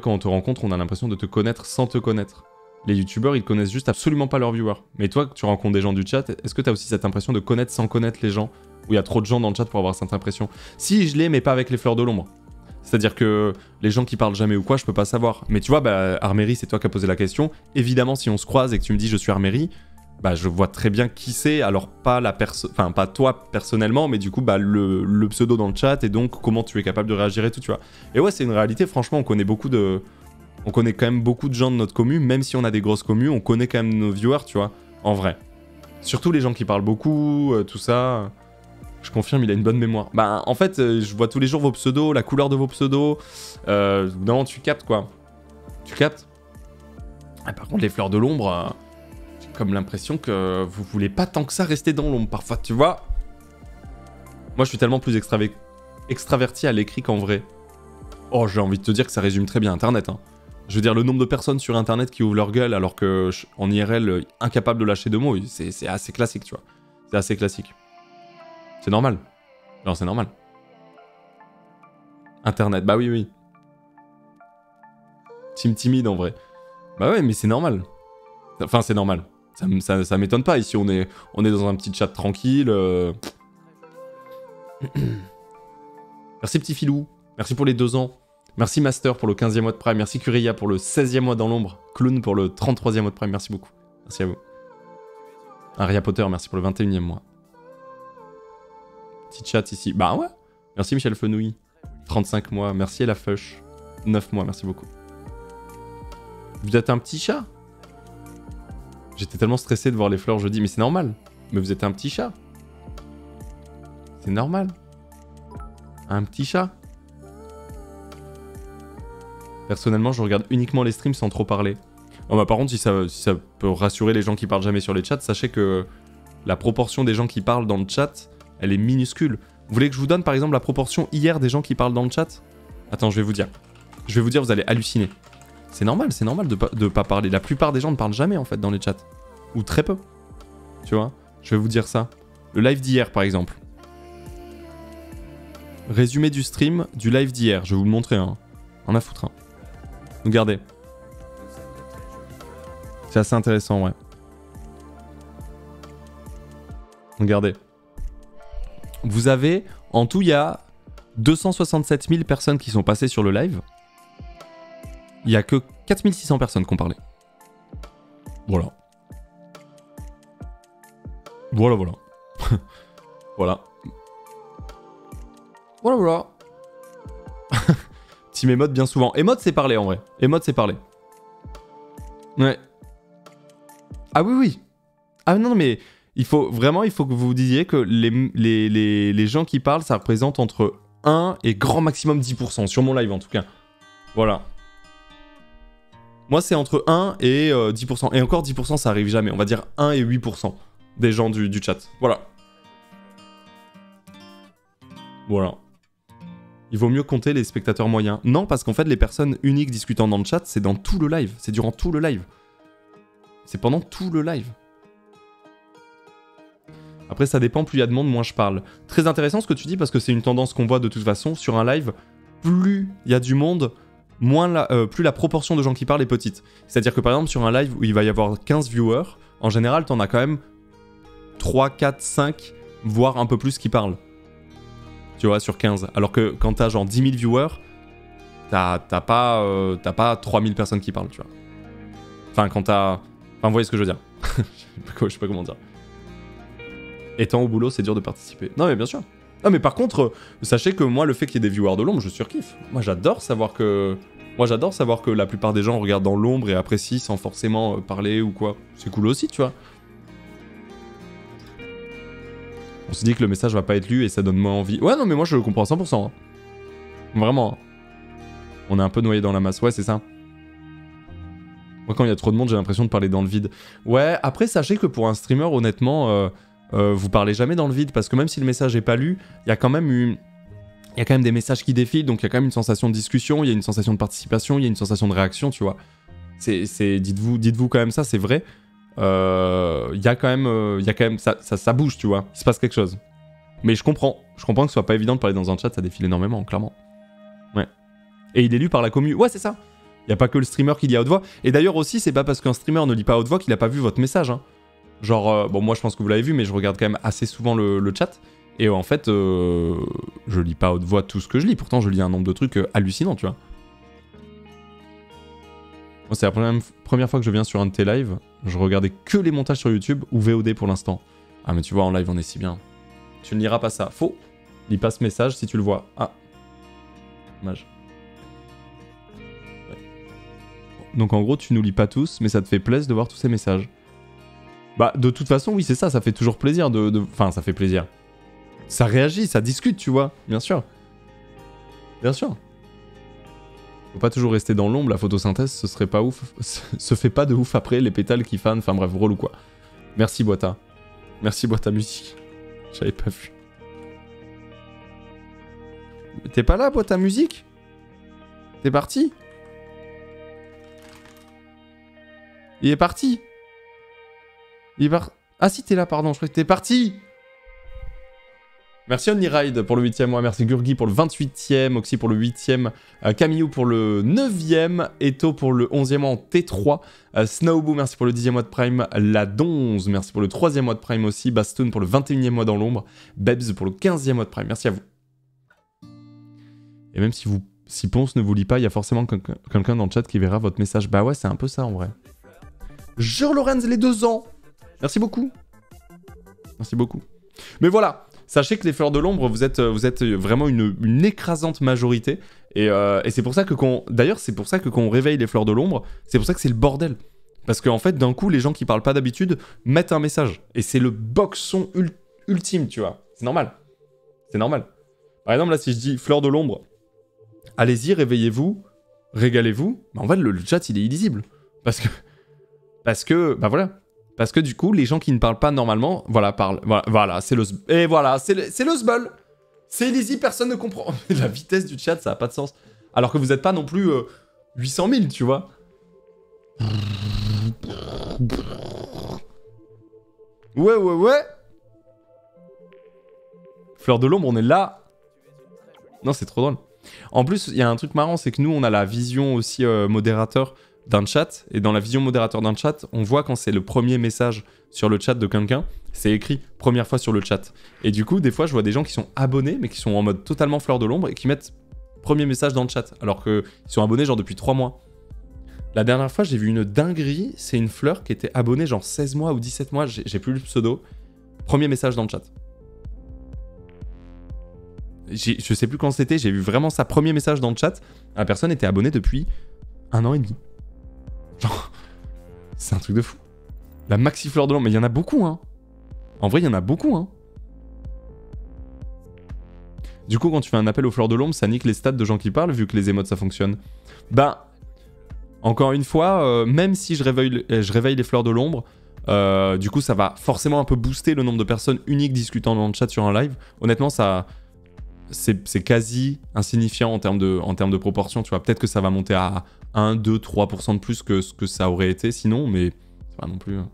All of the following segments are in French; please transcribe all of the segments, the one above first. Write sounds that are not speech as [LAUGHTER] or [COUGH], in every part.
Quand on te rencontre, on a l'impression de te connaître sans te connaître. Les youtubeurs, ils connaissent juste absolument pas leurs viewers. Mais toi, tu rencontres des gens du chat, est-ce que tu as aussi cette impression de connaître sans connaître les gens? Où il y a trop de gens dans le chat pour avoir cette impression? Si, je l'ai, mais pas avec les fleurs de l'ombre. C'est-à-dire que les gens qui parlent jamais ou quoi, je peux pas savoir. Mais tu vois, bah, Armery, c'est toi qui as posé la question. Évidemment, si on se croise et que tu me dis je suis Armery, bah, je vois très bien qui c'est. Alors, pas la personne, enfin, pas toi personnellement, mais du coup, bah, le, pseudo dans le chat et donc comment tu es capable de réagir et tout, tu vois. Et ouais, c'est une réalité, franchement, on connaît beaucoup de. On connaît quand même beaucoup de gens de notre commu, même si on a des grosses communes, on connaît quand même nos viewers, tu vois, en vrai. Surtout les gens qui parlent beaucoup, euh, tout ça. Je confirme, il a une bonne mémoire. Bah, en fait, euh, je vois tous les jours vos pseudos, la couleur de vos pseudos. Euh, non, tu captes quoi. Tu captes? Ah, Par contre, les fleurs de l'ombre, euh, comme l'impression que vous voulez pas tant que ça rester dans l'ombre parfois, tu vois. Moi, je suis tellement plus extraverti à l'écrit qu'en vrai. Oh, j'ai envie de te dire que ça résume très bien Internet. Hein. Je veux dire, le nombre de personnes sur Internet qui ouvrent leur gueule alors que en IRL, incapable de lâcher deux mots, c'est assez classique, tu vois. C'est assez classique. C'est normal. Genre, c'est normal. Internet, bah oui, oui. Team timide en vrai. Bah ouais, mais c'est normal. Enfin, c'est normal. Ça, m'étonne pas. Ici, on est, dans un petit chat tranquille. Euh. [CLEARS THROAT] Merci, petit filou. Merci pour les deux ans. Merci, Master, pour le 15e mois de Prime. Merci, Curia, pour le 16e mois dans l'ombre. Clown, pour le 33e mois de Prime. Merci beaucoup. Merci à vous. Harry Potter, merci pour le 21e mois. Petit chat ici. Bah ouais. Merci Michel Fenouille. 35 mois. Merci la Fush. 9 mois, merci beaucoup. Vous êtes un petit chat? J'étais tellement stressé de voir les fleurs dis mais c'est normal. Mais vous êtes un petit chat. C'est normal. Un petit chat. Personnellement, je regarde uniquement les streams sans trop parler. Oh, bah, par contre, si ça, si ça peut rassurer les gens qui parlent jamais sur les chats, sachez que la proportion des gens qui parlent dans le chat elle est minuscule. Vous voulez que je vous donne par exemple la proportion hier des gens qui parlent dans le chat? Attends, je vais vous dire. Je vais vous dire, vous allez halluciner. C'est normal, c'est normal de pas, pas parler. La plupart des gens ne parlent jamais en fait dans les chats. Ou très peu. Tu vois? Je vais vous dire ça. Le live d'hier par exemple. Résumé du stream du live d'hier. Je vais vous le montrer. Hein. En a foutre. Hein. Regardez. C'est assez intéressant, ouais. Regardez. Vous avez, en tout, il y a 267 000 personnes qui sont passées sur le live. Il y a que 4600 personnes qui ont parlé. Voilà. Voilà, voilà. [LAUGHS] voilà. Voilà, voilà. [LAUGHS] Team Emode bien souvent. Emode c'est parler en vrai. Emode c'est parler. Ouais. Ah oui, oui. Ah non, mais il faut vraiment, il faut que vous disiez que les, les, les, gens qui parlent, ça représente entre 1 et grand maximum 10%, sur mon live en tout cas. Voilà. Moi, c'est entre 1 et 10%. Euh, et encore 10%, ça arrive jamais. On va dire 1 et 8% des gens du, du chat. Voilà. Voilà. Il vaut mieux compter les spectateurs moyens. Non, parce qu'en fait, les personnes uniques discutant dans le chat, c'est dans tout le live. C'est durant tout le live. C'est pendant tout le live. Après, ça dépend, plus il y a de monde, moins je parle. Très intéressant ce que tu dis, parce que c'est une tendance qu'on voit de toute façon sur un live. Plus il y a du monde, euh, plus la proportion de gens qui parlent est petite. C'est-à-dire que par exemple, sur un live où il va y avoir 15 viewers, en général, t'en as quand même 3, 4, 5, voire un peu plus qui parlent. Tu vois, sur 15. Alors que quand t'as genre 10 000 viewers, t'as pas, euh, pas 3000 personnes qui parlent, tu vois. Enfin, quand t'as... Enfin, vous voyez ce que je veux dire. [LAUGHS] je sais pas comment dire étant au boulot, c'est dur de participer. Non, mais bien sûr. Non, mais par contre, euh, sachez que moi, le fait qu'il y ait des viewers de l'ombre, je surkiffe. Moi, j'adore savoir que. Moi, j'adore savoir que la plupart des gens regardent dans l'ombre et apprécient sans forcément euh, parler ou quoi. C'est cool aussi, tu vois. On se dit que le message va pas être lu et ça donne moins envie. Ouais, non, mais moi, je le comprends à 100%. Hein. Vraiment. On est un peu noyé dans la masse. Ouais, c'est ça. Moi, quand il y a trop de monde, j'ai l'impression de parler dans le vide. Ouais, après, sachez que pour un streamer, honnêtement. Euh, euh, vous parlez jamais dans le vide parce que même si le message est pas lu, il y a quand même une... Il y a même des messages qui défilent, donc il y a quand même une sensation de discussion, il y a une sensation de participation, il y a une sensation de réaction, tu vois. C'est, dites-vous, dites-vous quand même ça, c'est vrai. Euh, il y a quand même, euh, ça, bouge, tu vois. Il se passe quelque chose. Mais je comprends, je comprends que ce soit pas évident de parler dans un chat, ça défile énormément, clairement. Ouais. Et il est lu par la commune. Ouais, c'est ça. Il y a pas que le streamer qui lit à haute voix. Et d'ailleurs aussi, c'est pas parce qu'un streamer ne lit pas à haute voix qu'il a pas vu votre message. hein. Genre, euh, bon, moi je pense que vous l'avez vu, mais je regarde quand même assez souvent le, chat. Et en fait, euh, je lis pas haute voix tout ce que je lis. Pourtant, je lis un nombre de trucs euh, hallucinants, tu vois. C'est la première, fois que je viens sur un de tes lives. Je regardais que les montages sur YouTube ou VOD pour l'instant. Ah, mais tu vois, en live, on est si bien. Tu ne liras pas ça. Faux. Lis pas ce message si tu le vois. Ah. Dommage. Donc en gros, tu nous lis pas tous, mais ça te fait plaisir de voir tous ces messages. Bah, de toute façon, oui, c'est ça, ça fait toujours plaisir de... de- Enfin, ça fait plaisir. Ça réagit, ça discute, tu vois, bien sûr. Bien sûr. Faut pas toujours rester dans l'ombre, la photosynthèse, ce serait pas ouf. [LAUGHS] se fait pas de ouf après, les pétales qui fanent, enfin bref, relou quoi. Merci Boita. Merci Boita Musique. J'avais pas vu. T'es pas là, Boita Musique? T'es parti? Il est parti Il. Ah si, t'es là, pardon, je croyais que t'es parti. Merci OnlyRide pour le 8ème mois, merci Gurgi pour le 28ème, Oxy pour le 8ème, euh, Camillou pour le 9ème, Eto pour le 11ème mois en T3, euh, Snowboo merci pour le 10ème mois de Prime, La Donze merci pour le 3ème mois de Prime aussi, Bastoon pour le 21ème mois dans l'ombre, Bebs pour le 15ème mois de Prime, merci à vous. Et même si vous si Ponce ne vous lit pas, il y a forcément quelqu'un dans le chat qui verra votre message. Bah ouais, c'est un peu ça en vrai. Jure Lorenz les deux ans Merci beaucoup. Merci beaucoup. Mais voilà, sachez que les fleurs de l'ombre, vous êtes, vous êtes vraiment une, écrasante majorité. Et, euh, et c'est pour ça que quand... D'ailleurs, c'est pour ça que quand on réveille les fleurs de l'ombre, c'est pour ça que c'est le bordel. Parce qu'en fait, d'un coup, les gens qui parlent pas d'habitude mettent un message. Et c'est le boxon ul- ultime, tu vois. C'est normal. C'est normal. Par exemple, là, si je dis fleurs de l'ombre, allez-y, réveillez-vous, régalez-vous. Bah, en fait, le, le chat, il est illisible. Parce que... Parce que... Bah voilà. Parce que du coup, les gens qui ne parlent pas normalement, voilà, parlent. Voilà, c'est le... Et voilà, c'est le, le. C'est illisible, personne ne comprend. [LAUGHS] La vitesse du chat, ça n'a pas de sens. Alors que vous n'êtes pas non plus euh, 800 000, tu vois. Ouais, ouais, ouais. Fleur de l'ombre, on est là. Non, c'est trop drôle. En plus, il y a un truc marrant, c'est que nous, on a la vision aussi euh, modérateur d'un chat. Et dans la vision modérateur d'un chat, on voit quand c'est le premier message sur le chat de quelqu'un, c'est écrit première fois sur le chat. Et du coup, des fois, je vois des gens qui sont abonnés, mais qui sont en mode totalement fleur de l'ombre et qui mettent premier message dans le chat, alors qu'ils sont abonnés genre depuis 3 mois. La dernière fois, j'ai vu une dinguerie, c'est une fleur qui était abonnée genre 16 mois ou 17 mois, j'ai plus le pseudo. Premier message dans le chat. Je sais plus quand c'était, j'ai vu vraiment sa premier message dans le chat. La personne était abonnée depuis un an et demi. C'est un truc de fou. La maxi fleur de l'ombre, mais il y en a beaucoup, hein. En vrai, il y en a beaucoup, hein. Du coup, quand tu fais un appel aux fleurs de l'ombre, ça nique les stats de gens qui parlent, vu que les émotes ça fonctionne. Ben, encore une fois, euh, même si je réveille, euh, je réveille les fleurs de l'ombre, euh, du coup, ça va forcément un peu booster le nombre de personnes uniques discutant dans le chat sur un live. Honnêtement, ça. C'est c'est quasi insignifiant en termes de, en termes de proportion, tu vois. Peut-être que ça va monter à 1, 2, 3% de plus que ce que ça aurait été sinon, mais c'est pas non plus. hein.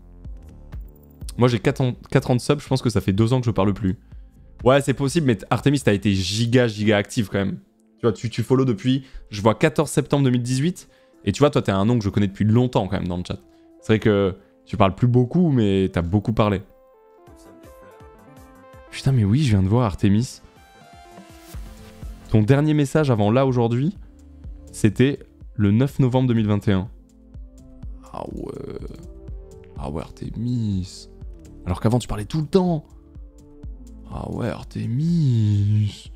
Moi, j'ai 4 ans, 4 ans de sub, je pense que ça fait 2 ans que je parle plus. Ouais, c'est possible, mais Artemis, t'as été giga, giga active quand même. Tu vois, tu, tu follow depuis, je vois 14 septembre 2018, et tu vois, toi, t'es un nom que je connais depuis longtemps quand même dans le chat. C'est vrai que tu parles plus beaucoup, mais t'as beaucoup parlé. Putain, mais oui, je viens de voir Artemis. Ton dernier message avant là aujourd'hui, c'était le 9 novembre 2021. Ah ouais. Ah ouais, Artemis. Alors qu'avant, tu parlais tout le temps. Ah ouais, Artemis.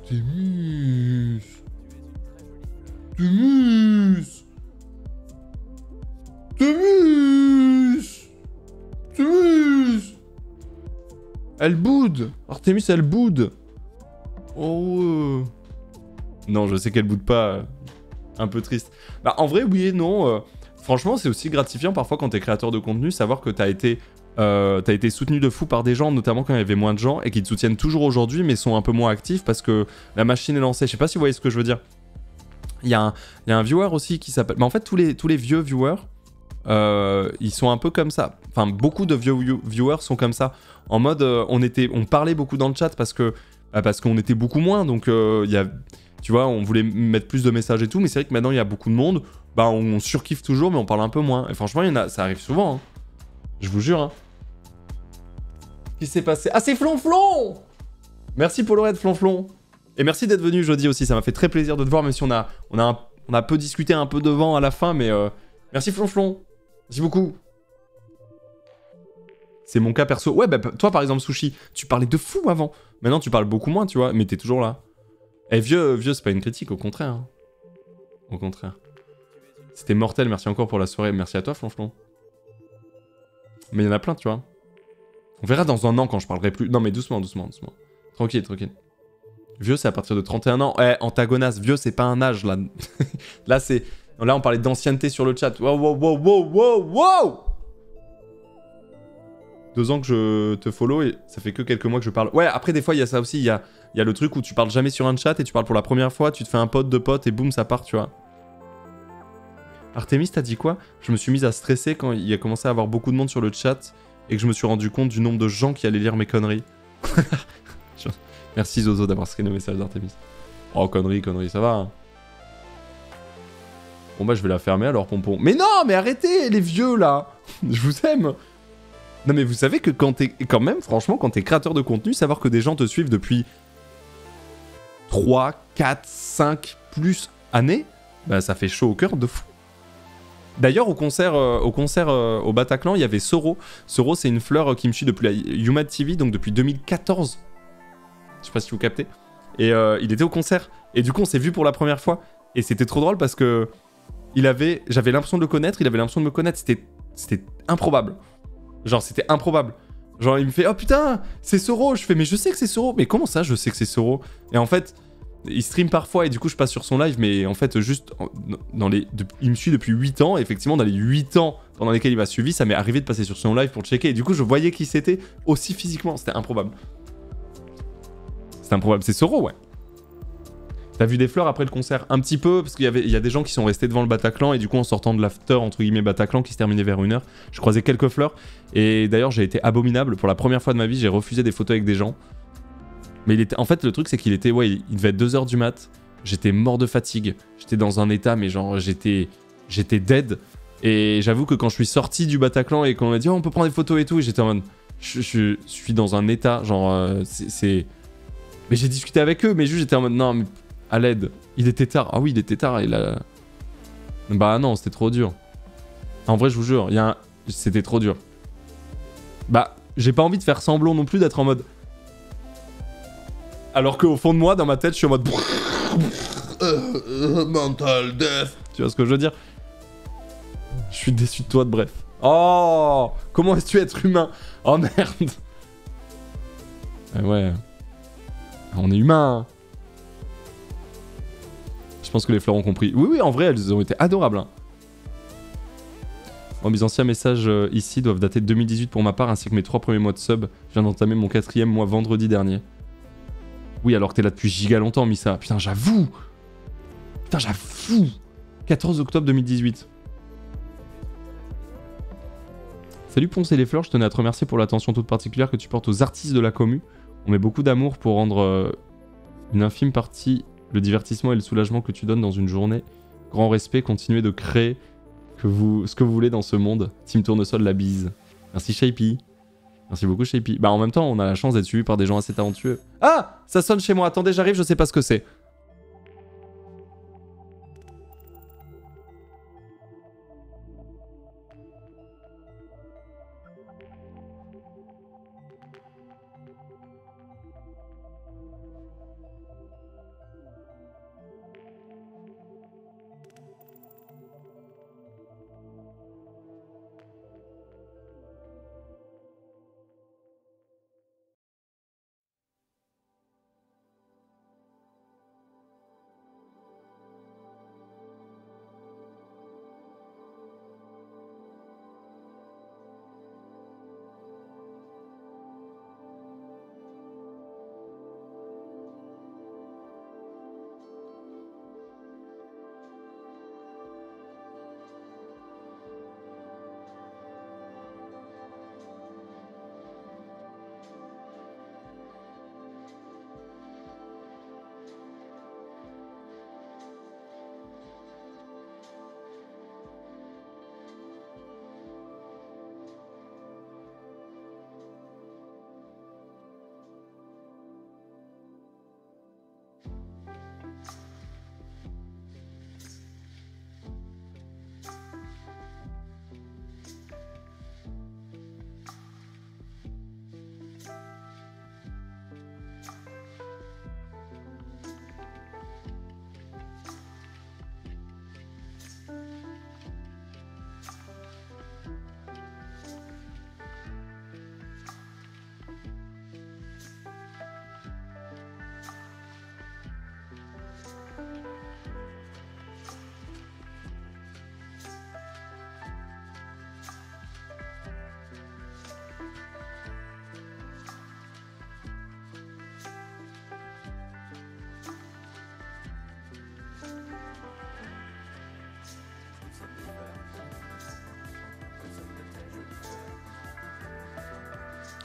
Artemis. Artemis. Artemis. Artemis. Elle boude. Artemis, elle boude. Oh ouais. Non, je sais qu'elle boude pas. euh, Un peu triste. Bah, en vrai, oui et non. euh, franchement, c'est aussi gratifiant parfois quand t'es créateur de contenu, savoir que t'as été, euh, t'as été soutenu de fou par des gens, notamment quand il y avait moins de gens, et qui te soutiennent toujours aujourd'hui, mais sont un peu moins actifs parce que la machine est lancée. Je sais pas si vous voyez ce que je veux dire. Il y, a un- viewer aussi qui s'appelle. Mais en fait, tous les, vieux viewers, ils sont un peu comme ça. Enfin, beaucoup de vieux view- viewers sont comme ça. En mode, on, parlait beaucoup dans le chat parce que parce qu'on était beaucoup moins. Donc, il y a Tu vois, on voulait mettre plus de messages et tout, mais c'est vrai que maintenant il y a beaucoup de monde. Bah, on surkiffe toujours, mais on parle un peu moins. Et franchement, il ça arrive souvent. hein. Je vous jure. Hein. Qu'est-ce qui s'est passé? Ah, c'est Flonflon Merci pour raid, Flonflon. Et merci d'être venu jeudi aussi. Ça m'a fait très plaisir de te voir, même si on a, on a, un, on a peu discuté un peu devant à la fin, mais euh, merci Flonflon. Merci beaucoup. C'est mon cas perso. Ouais, bah, toi par exemple, Sushi, tu parlais de fou avant. Maintenant, tu parles beaucoup moins, tu vois, mais t'es toujours là. Eh, vieux, vieux, c'est pas une critique, au contraire. hein. Au contraire. C'était mortel, merci encore pour la soirée. Merci à toi, Flonflon. Mais il y en a plein, tu vois. On verra dans un an quand je parlerai plus. Non, mais doucement, doucement, doucement. Tranquille, tranquille. Vieux, c'est à partir de 31 ans. Eh, antagonas, vieux, c'est pas un âge, là. [LAUGHS] là, c'est... Là, on parlait d'ancienneté sur le chat. Wow, wow, wow, wow, wow, wow Deux ans que je te follow et ça fait que quelques mois que je parle. Ouais, après, des fois, il y a ça aussi. Il y a, y a le truc où tu parles jamais sur un chat et tu parles pour la première fois, tu te fais un pote, deux potes et boum, ça part, tu vois. Artemis, t'as dit quoi? Je me suis mise à stresser quand il a commencé à avoir beaucoup de monde sur le chat et que je me suis rendu compte du nombre de gens qui allaient lire mes conneries. [LAUGHS] Merci Zozo d'avoir screené le message d'Artemis. Oh, conneries, conneries, ça va. hein. Bon bah je vais la fermer alors, Pompon. Mais non, mais arrêtez, les vieux là [LAUGHS] Je vous aime Non mais vous savez que quand t'es... Quand même, franchement, quand t'es créateur de contenu, savoir que des gens te suivent depuis 3, 4, 5, plus années, bah ça fait chaud au cœur de fou. D'ailleurs, au concert, euh, au, concert euh, au Bataclan, il y avait Soro. Soro, c'est une fleur euh, qui me suit depuis la Yuma TV, donc depuis 2014. Je sais pas si vous captez. Et il était au concert. Et du coup, on s'est vu pour la première fois. Et c'était trop drôle parce que il avait, j'avais l'impression de le connaître, il avait l'impression de me connaître. C'était, c'était improbable. Genre, c'était improbable. Genre, il me fait, oh putain, c'est Soro. Je fais, mais je sais que c'est Soro. Mais comment ça, je sais que c'est Soro? Et en fait, il stream parfois et du coup, je passe sur son live. Mais en fait, juste dans les, il me suit depuis 8 ans. Effectivement, dans les 8 ans pendant lesquels il m'a suivi, ça m'est arrivé de passer sur son live pour checker. Et du coup, je voyais qui c'était aussi physiquement. C'était improbable. C'était improbable. C'est Soro, ouais. T'as vu des fleurs après le concert Un petit peu, parce qu'il y, y a des gens qui sont restés devant le Bataclan, et du coup, en sortant de l'after, entre guillemets, Bataclan, qui se terminait vers une heure, je croisais quelques fleurs. Et d'ailleurs, j'ai été abominable. Pour la première fois de ma vie, j'ai refusé des photos avec des gens. Mais il était... en fait, le truc, c'est qu'il était. Ouais, il devait être 2h du mat. J'étais mort de fatigue. J'étais dans un état, mais genre, j'étais. J'étais dead. Et j'avoue que quand je suis sorti du Bataclan et qu'on m'a dit, oh, on peut prendre des photos et tout, j'étais en mode. Je, suis dans un état, genre. euh, c'est. Mais j'ai discuté avec eux, mais juste j'étais en mode, non, mais à l'aide. Il était tard. Ah oui, il était tard. Il a... Bah non, c'était trop dur. En vrai, je vous jure, il y a un... c'était trop dur. Bah, j'ai pas envie de faire semblant non plus d'être en mode. Alors qu'au fond de moi, dans ma tête, je suis en mode. Euh, euh, mental death. Tu vois ce que je veux dire? Je suis déçu de toi, de bref. Oh Comment est-ce que tu es être humain? Oh merde Eh ouais. On est humain. hein. Je pense que les fleurs ont compris. Oui, oui, en vrai, elles ont été adorables. hein. Bon, mes anciens messages euh, ici doivent dater de 2018 pour ma part, ainsi que mes trois premiers mois de sub. Je viens d'entamer mon quatrième mois vendredi dernier. Oui, alors que t'es là depuis giga longtemps, Missa. Putain, j'avoue Putain, j'avoue 14 octobre 2018. Salut Ponce et les fleurs, je tenais à te remercier pour l'attention toute particulière que tu portes aux artistes de la commu. On met beaucoup d'amour pour rendre euh, une infime partie le divertissement et le soulagement que tu donnes dans une journée. Grand respect, continuez de créer ce que vous voulez dans ce monde. Team Tournesol, la bise. Merci Shapey. Merci beaucoup Shapey. Bah en même temps, on a la chance d'être suivi par des gens assez talentueux. Ah Ça sonne chez moi, attendez, j'arrive, je sais pas ce que c'est.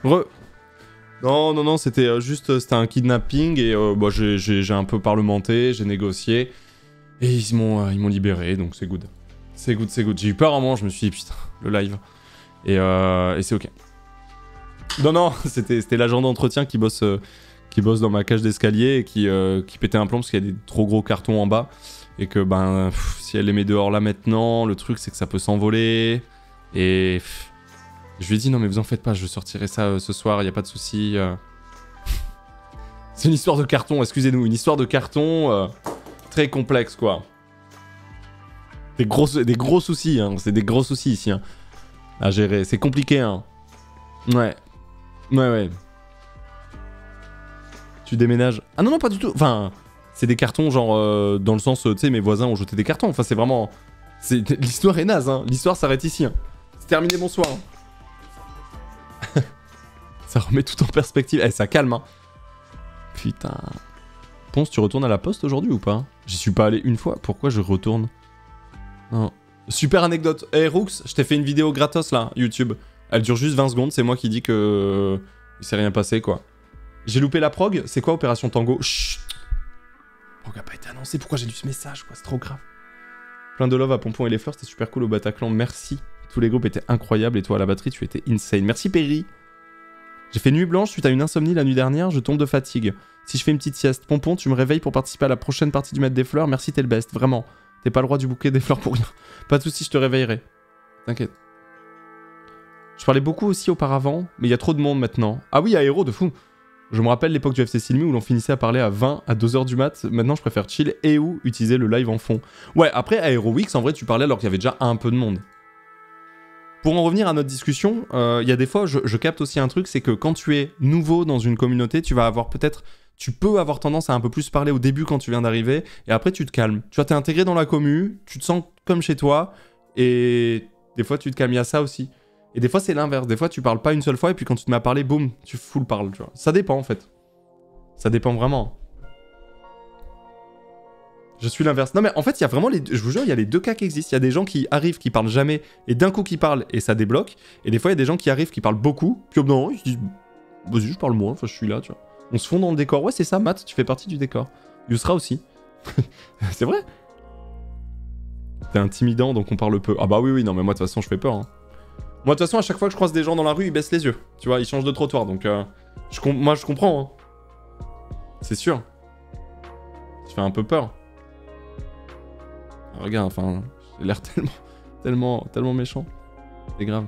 Re. Non, non, non, c'était euh, juste euh, c'était un kidnapping et euh, bah, j'ai- un peu parlementé, j'ai négocié et ils m'ont euh, ils m'ont libéré donc c'est good. C'est good, c'est good. J'ai eu peur à moment, je me suis dit putain, le live. Et, euh, et c'est ok. Non, non, [LAUGHS] c'était l'agent d'entretien qui bosse, qui bosse dans ma cage d'escalier et qui, qui pétait un plomb parce qu'il y a des trop gros cartons en bas et que ben si elle les met dehors là maintenant, le truc c'est que ça peut s'envoler et je lui ai dit non mais vous en faites pas, je sortirai ça euh, ce soir, il y a pas de souci. euh. [LAUGHS] C'est une histoire de carton, excusez-nous, une histoire de carton euh, très complexe quoi. Des gros, soucis, hein. c'est des gros soucis ici hein, à gérer, c'est compliqué hein. Ouais, ouais ouais. Tu déménages Ah non non pas du tout, enfin c'est des cartons genre euh, dans le sens tu sais mes voisins ont jeté des cartons, enfin c'est vraiment, [LAUGHS] l'histoire est naze hein, l'histoire s'arrête ici. hein. C'est terminé bonsoir. Ça remet tout en perspective, eh ça calme hein. Putain. Ponce, tu retournes à la poste aujourd'hui ou pas? J'y suis pas allé une fois, pourquoi je retourne? Non. Super anecdote. Eh Rooks, je t'ai fait une vidéo gratos là, YouTube. Elle dure juste 20 secondes, c'est moi qui dis que il s'est rien passé quoi. J'ai loupé la prog, c'est quoi Opération Tango? Chut Prog a pas été annoncé, pourquoi j'ai lu ce message quoi, c'est trop grave. Plein de love à Pompon et les fleurs, c'était super cool au Bataclan, merci. Tous les groupes étaient incroyables et toi à la batterie tu étais insane. Merci Perry. J'ai fait nuit blanche suite à une insomnie la nuit dernière, je tombe de fatigue. Si je fais une petite sieste, Pompon, tu me réveilles pour participer à la prochaine partie du Maître des Fleurs, merci t'es le best, vraiment. T'es pas le roi du bouquet des fleurs pour rien. [LAUGHS] Pas de soucis, je te réveillerai. T'inquiète. Je parlais beaucoup aussi auparavant, mais il y a trop de monde maintenant. Ah oui, aéro, de fou. Je me rappelle l'époque du FC Silmi où l'on finissait à parler à 20 à 2h du mat. Maintenant, je préfère chill et ou utiliser le live en fond. Ouais, après Aerowix, en vrai, tu parlais alors qu'il y avait déjà un peu de monde. Pour en revenir à notre discussion, euh, il y a des fois, je, capte aussi un truc, c'est que quand tu es nouveau dans une communauté, tu vas avoir peut-être, tu peux avoir tendance à un peu plus parler au début quand tu viens d'arriver, et après tu te calmes. Tu vois, t'es intégré dans la commu, tu te sens comme chez toi, et des fois tu te calmes. Il y a ça aussi. Et des fois c'est l'inverse. Des fois tu parles pas une seule fois, et puis quand tu te mets à parler, boum, tu full parles. Tu vois. Ça dépend en fait. Ça dépend vraiment. Je suis l'inverse. Non mais en fait, il y a vraiment les je vous jure, il y a les deux cas qui existent. Il y a des gens qui arrivent qui parlent jamais et d'un coup qui parlent et ça débloque et des fois il y a des gens qui arrivent qui parlent beaucoup puis au bout d'un moment, ils se disent vas-y, je parle moins, enfin je suis là, tu vois. On se fond dans le décor. Ouais, c'est ça, Matt, tu fais partie du décor. Yusra aussi. [LAUGHS] c'est vrai T'es intimidant donc on parle peu. Ah bah oui oui, non mais moi de toute façon, je fais peur hein. Moi de toute façon, à chaque fois que je croise des gens dans la rue, ils baissent les yeux. Tu vois, ils changent de trottoir donc euh, moi je comprends hein. C'est sûr. Tu fais un peu peur. Regarde, enfin, j'ai l'air [LAUGHS] tellement, tellement, tellement méchant. C'est grave.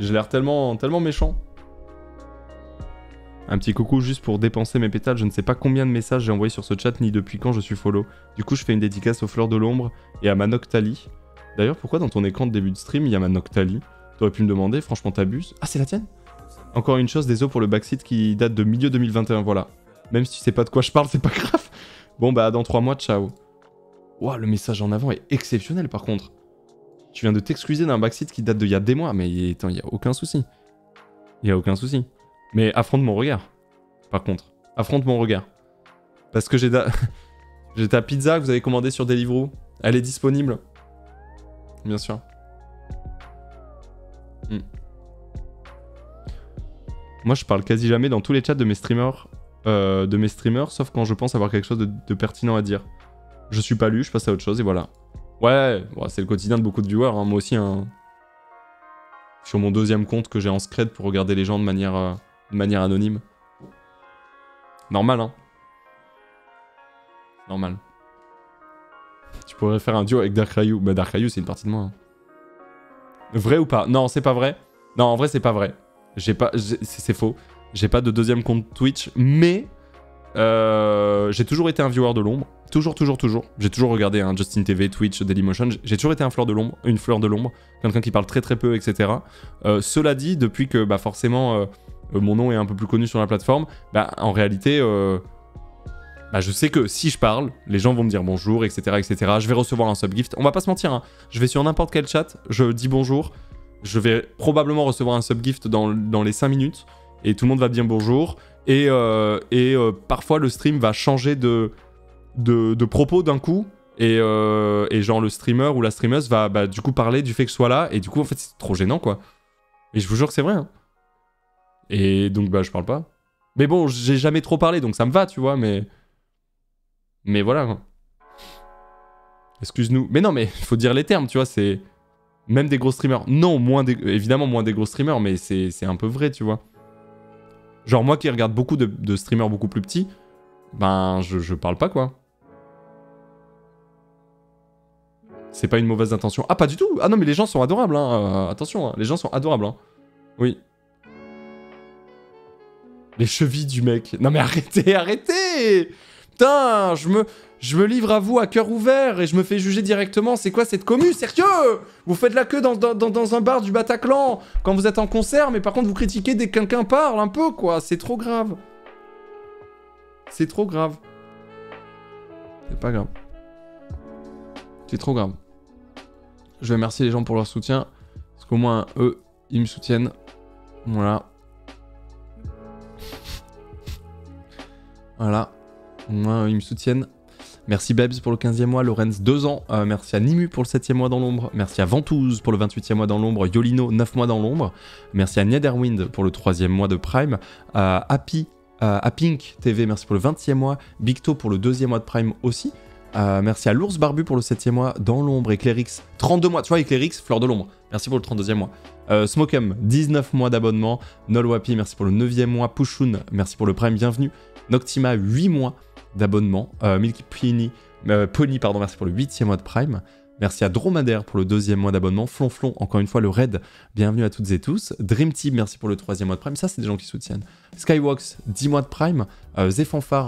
J'ai l'air tellement, tellement méchant. Un petit coucou juste pour dépenser mes pétales. Je ne sais pas combien de messages j'ai envoyé sur ce chat ni depuis quand je suis follow. Du coup, je fais une dédicace aux fleurs de l'ombre et à ma Noctali. D'ailleurs, pourquoi dans ton écran de début de stream, il y a ma Noctali T'aurais pu me demander, franchement, t'abuses. Ah, c'est la tienne? Encore une chose, désolé pour le backseat qui date de milieu 2021, voilà. Même si tu sais pas de quoi je parle, c'est pas [LAUGHS] grave. Bon bah dans 3 mois, ciao. Ouah, le message en avant est exceptionnel par contre. Tu viens de t'excuser d'un backseat qui date d'il y a des mois, mais il y a aucun souci. Il y a aucun souci. Mais affronte mon regard. Par contre, affronte mon regard. Parce que j'ai da- [LAUGHS] j'ai ta pizza que vous avez commandée sur Deliveroo. Elle est disponible. Bien sûr. Hmm. Moi, je parle quasi jamais dans tous les chats de mes streamers euh, de mes streamers, sauf quand je pense avoir quelque chose de, pertinent à dire. Je suis pas lu, je passe à autre chose et voilà. Ouais, c'est le quotidien de beaucoup de viewers, hein, moi aussi. Hein. Sur mon deuxième compte que j'ai en scred pour regarder les gens de manière, euh, de manière anonyme. Normal, hein. Normal. Tu pourrais faire un duo avec Dark Rayou. Bah, Dark Rayou, c'est une partie de moi. hein. Vrai ou pas? Non, c'est pas vrai. Non, en vrai, c'est pas vrai. J'ai pas, c'est faux. J'ai pas de deuxième compte Twitch, mais euh, j'ai toujours été un viewer de l'ombre. Toujours, toujours, toujours. J'ai toujours regardé un Justin TV, Twitch, Dailymotion. J'ai- toujours été un fleur de l'ombre, une fleur de l'ombre, quelqu'un qui parle très très peu, etc. Euh, cela dit, depuis que bah, forcément euh, mon nom est un peu plus connu sur la plateforme, bah, en réalité, bah, je sais que si je parle, les gens vont me dire bonjour, etc., etc. Je vais recevoir un subgift. On va pas se mentir, hein. je vais sur n'importe quel chat, je dis bonjour. Je vais probablement recevoir un subgift dans, dans les 5 minutes et tout le monde va bien bonjour. Et, euh, et euh, parfois le stream va changer de, de, propos d'un coup. Et, euh, et genre le streamer ou la streameuse va bah, du coup parler du fait que je sois là. Et du coup, en fait, c'est trop gênant quoi. Et je vous jure que c'est vrai. hein. Et donc, bah, je parle pas. Mais bon, j'ai jamais trop parlé, donc ça me va, tu vois, mais. Mais voilà. quoi. Excuse-nous. Mais non, mais [LAUGHS] faut dire les termes, tu vois, c'est. Même des gros streamers. Non, moins des... évidemment, moins des gros streamers, mais c'est un peu vrai, tu vois. Genre, moi qui regarde beaucoup de, streamers beaucoup plus petits, ben, je, je parle pas, quoi. C'est pas une mauvaise intention. Ah, pas du tout Ah non, mais les gens sont adorables, hein. euh, attention, hein, les gens sont adorables, hein. Oui. Les chevilles du mec. Non mais arrêtez, arrêtez Putain, je me, je me livre à vous à cœur ouvert et je me fais juger directement. C'est quoi cette commu Sérieux? Vous faites la queue dans, un bar du Bataclan quand vous êtes en concert, mais par contre vous critiquez dès que quelqu'un parle un peu, quoi. C'est trop grave. C'est trop grave. C'est pas grave. C'est trop grave. Je vais remercier les gens pour leur soutien. Parce qu'au moins, eux, ils me soutiennent. Voilà. [LAUGHS] Voilà. Ils me soutiennent. Merci Babs pour le 15e mois, Lorenz 2 ans, Euh, merci à Nimu pour le 7e mois dans l'ombre, merci à Ventouse pour le 28e mois dans l'ombre, Yolino 9 mois dans l'ombre, merci à Netherwind pour le 3e mois de Prime, euh, Happy, euh, à Pink TV, merci pour le 20e mois, Bigto pour le 2e mois de Prime aussi, Euh, merci à l'ours barbu pour le 7e mois dans l'ombre, et Clérix 32 mois, tu vois, et Clérix, fleur de l'ombre, merci pour le 32e mois. Euh, Smokem, 19 mois d'abonnement, Nolwapi, merci pour le 9e mois, Pushun, merci pour le Prime, bienvenue, Noctima, 8 mois d'abonnement. Euh, Milky Pony, euh, Pony, pardon, merci pour le 8e mois de Prime. Merci à Dromadaire pour le deuxième mois d'abonnement. Flonflon, encore une fois, le raid. Bienvenue à toutes et tous. Dream Team, merci pour le troisième mois de Prime. Ça, c'est des gens qui soutiennent. Skywox, 10 mois de Prime. Euh,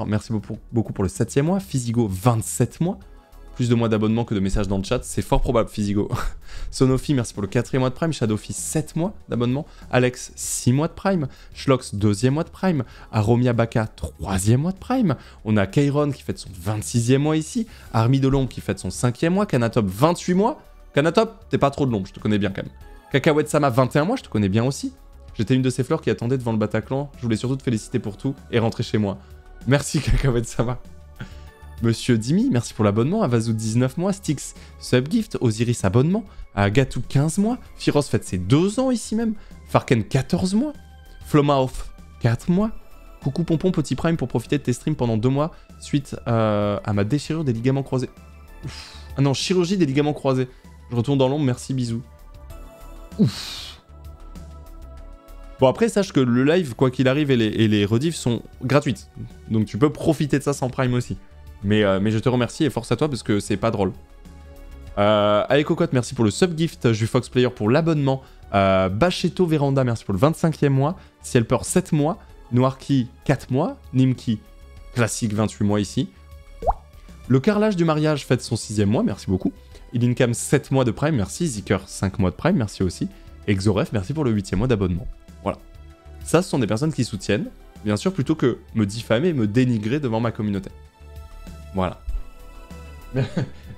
merci beaucoup, beaucoup pour le septième mois. Physigo, 27 mois. Plus de mois d'abonnement que de messages dans le chat. C'est fort probable, Physigo. [LAUGHS] Sonofi, merci pour le quatrième mois de Prime. Shadowfi, 7 mois d'abonnement. Alex, 6 mois de Prime. Schlox, deuxième mois de Prime. Aromia Baka, troisième mois de Prime. On a Kairon qui fête son 26e mois ici. Army de qui fête son 5e mois. Kanatop, 28 mois. Kanatop, t'es pas trop de l'ombre, je te connais bien quand même. Cacahuète Sama, 21 mois, je te connais bien aussi. J'étais une de ces fleurs qui attendait devant le Bataclan. Je voulais surtout te féliciter pour tout et rentrer chez moi. Merci Cacahuète Sama. Monsieur Dimi, merci pour l'abonnement. Avazou, 19 mois. Styx, Subgift. Osiris, abonnement. À Gatou, 15 mois. Firos fête ses 2 ans ici même. Farken, 14 mois. Flomouth, 4 mois. Coucou Pompon, petit prime pour profiter de tes streams pendant 2 mois suite euh, à ma déchirure des ligaments croisés. Ah non, chirurgie des ligaments croisés. Je retourne dans l'ombre, merci, bisous. Ouf. Bon après, sache que le live, quoi qu'il arrive, et les, et les rediffs sont gratuites. Donc tu peux profiter de ça sans prime aussi. Mais, euh, mais je te remercie et force à toi parce que c'est pas drôle. Euh, merci pour le subgift. Jufox Player pour l'abonnement. Euh, Bachetto Véranda, merci pour le 25e mois. Cielper, 7 mois. Noirki, 4 mois. Nimki, classique, 28 mois ici. Le carrelage du mariage fête son 6 mois, merci beaucoup. Ilinkam, 7 mois de prime, merci. Zicker, 5 mois de prime, merci aussi. Exoref, merci pour le 8 mois d'abonnement. Voilà. Ça, ce sont des personnes qui soutiennent, bien sûr, plutôt que me diffamer et me dénigrer devant ma communauté. Voilà. [LAUGHS]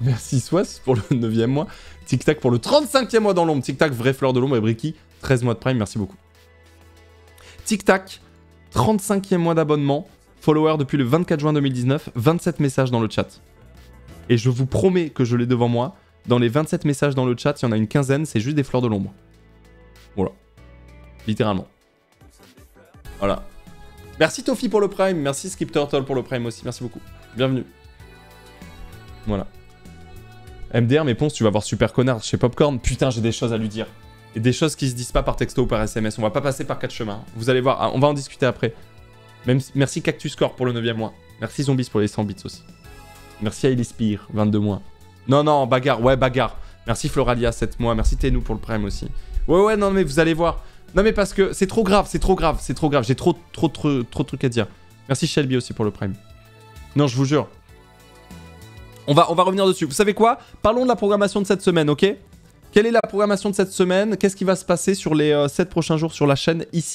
Merci Swas pour le 9ème mois. Tic Tac pour le 35e mois dans l'ombre. Tic Tac, vraie fleur de l'ombre et Bricky, 13 mois de prime, merci beaucoup. Tic Tac, 35e mois d'abonnement. Follower depuis le 24 juin 2019. 27 messages dans le chat. Et je vous promets que je l'ai devant moi. Dans les 27 messages dans le chat, il y en a une quinzaine, c'est juste des fleurs de l'ombre. Voilà. Littéralement. Voilà. Merci Tofi pour le prime. Merci Skip Turtle pour le prime aussi. Merci beaucoup. Bienvenue. Voilà. MDR, mais Ponce, tu vas voir Super Connard chez Popcorn. Putain, j'ai des choses à lui dire. Et des choses qui se disent pas par texto ou par SMS. On va pas passer par quatre chemins. Vous allez voir, ah, on va en discuter après. Merci Cactus Core pour le 9ème mois. Merci Zombies pour les 100 bits aussi. Merci Spear, 22 mois. Non, non, bagarre, ouais, bagarre. Merci Floralia, 7 mois. Merci Tenou pour le prime aussi. Ouais, ouais, non, mais vous allez voir. Non, mais parce que c'est trop grave, c'est trop grave, c'est trop grave. J'ai trop, trop, trop, trop de trucs à dire. Merci Shelby aussi pour le prime. Non, je vous jure. On va, on va revenir dessus. Vous savez quoi? Parlons de la programmation de cette semaine, ok? Quelle est la programmation de cette semaine? Qu'est-ce qui va se passer sur les 7 prochains jours sur la chaîne ici?